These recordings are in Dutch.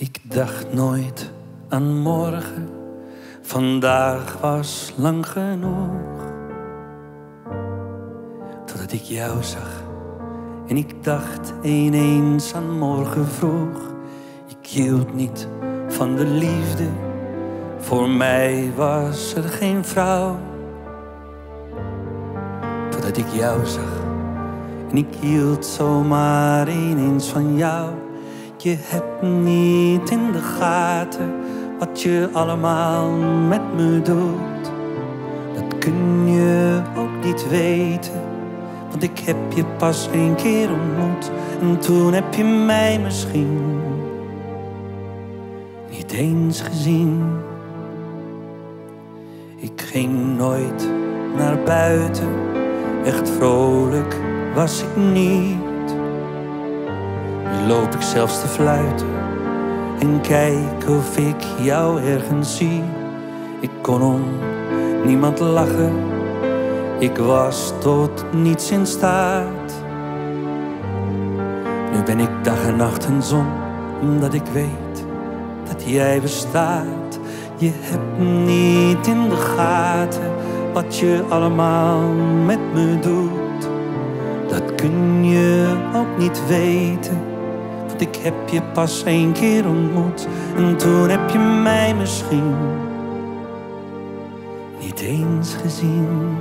Ik dacht nooit aan morgen, vandaag was lang genoeg. Totdat ik jou zag en ik dacht ineens aan morgen vroeg. Ik hield niet van de liefde, voor mij was er geen vrouw. Totdat ik jou zag en ik hield zomaar ineens van jou. Je hebt niet in de gaten wat je allemaal met me doet. Dat kun je ook niet weten, want ik heb je pas één keer ontmoet. En toen heb je mij misschien niet eens gezien. Ik ging nooit naar buiten, echt vrolijk was ik niet. Loop ik zelfs te fluiten en kijk of ik jou ergens zie. Ik kon om niemand lachen, ik was tot niets in staat. Nu ben ik dag en nacht een zon, omdat ik weet dat jij bestaat. Je hebt niet in de gaten wat je allemaal met me doet. Dat kun je ook niet weten, ik heb je pas één keer ontmoet. En toen heb je mij misschien niet eens gezien.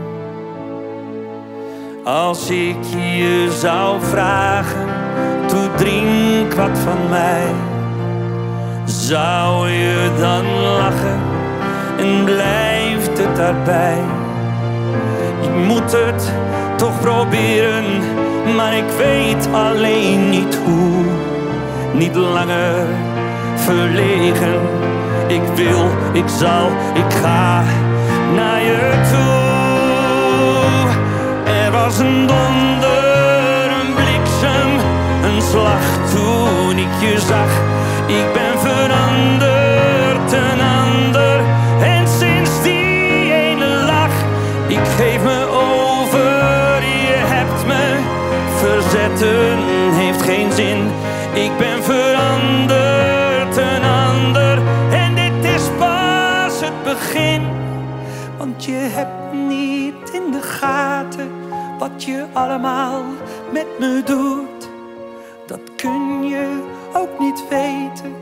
Als ik je zou vragen, toe drink wat van mij. Zou je dan lachen en blijft het daarbij? Je moet het toch proberen, maar ik weet alleen. Niet langer verlegen, ik wil, ik zal, ik ga naar je toe. Er was een donder, een bliksem, een slag toen ik je zag. Ik ben veranderd, een ander. En sinds die ene lach, ik geef me over. Je hebt me verzetten, heeft geen zin. Ik ben Want je hebt niet in de gaten wat je allemaal met me doet. Dat kun je ook niet weten,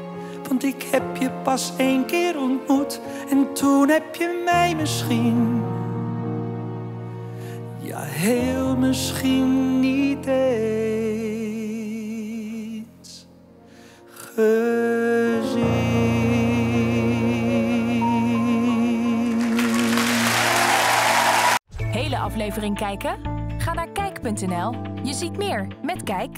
want ik heb je pas één keer ontmoet en toen heb je mij misschien, ja heel misschien niet aflevering kijken? Ga naar kijk.nl. Je ziet meer met Kijk.